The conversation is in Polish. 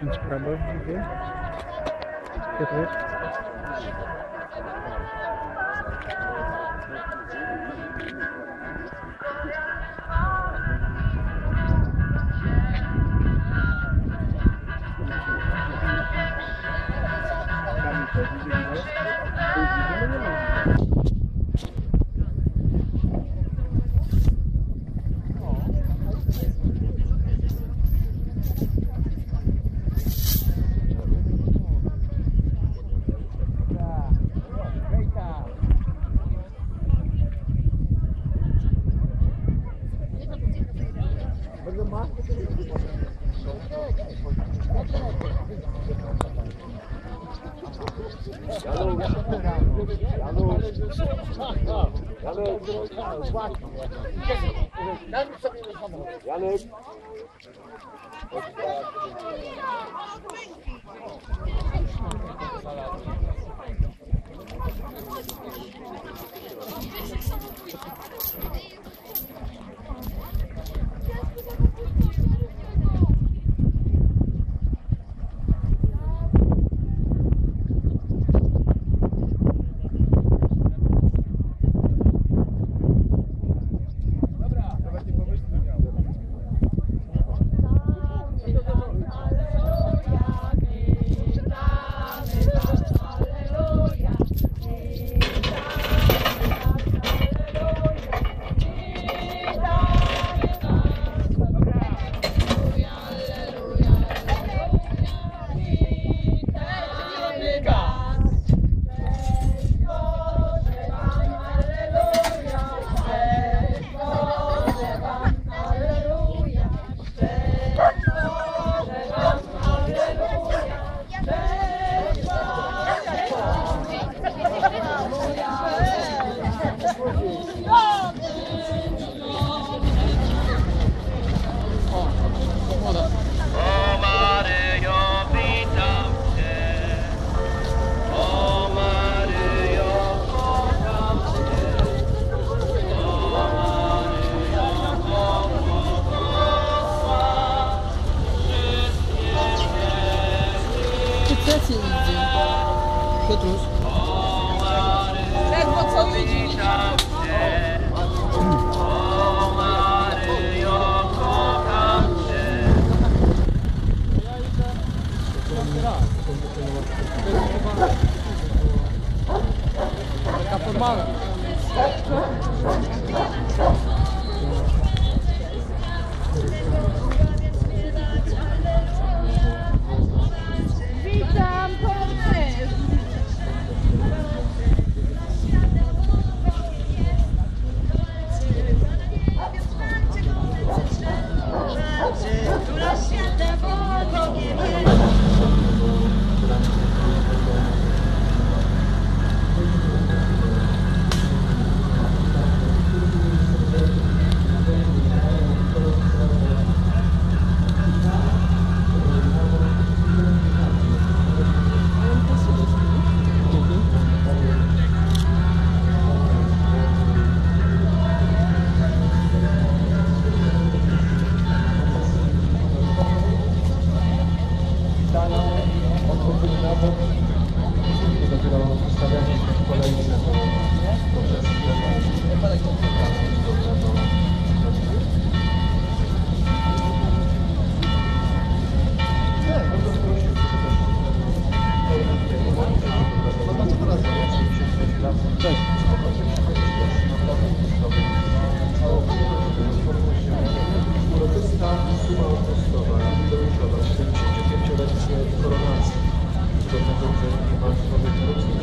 ksiądz prabowy, Piotr. 我要把你的名字刻在。Piotr. O Plecy idzie? Piotruś. Ledwo co Cię. Taka formalna. Cześć. Uroczysta suma orkiestrowa, jubileuszowa, 75-lecie koronacji. Do tego, że nie ma człowieka rocznika.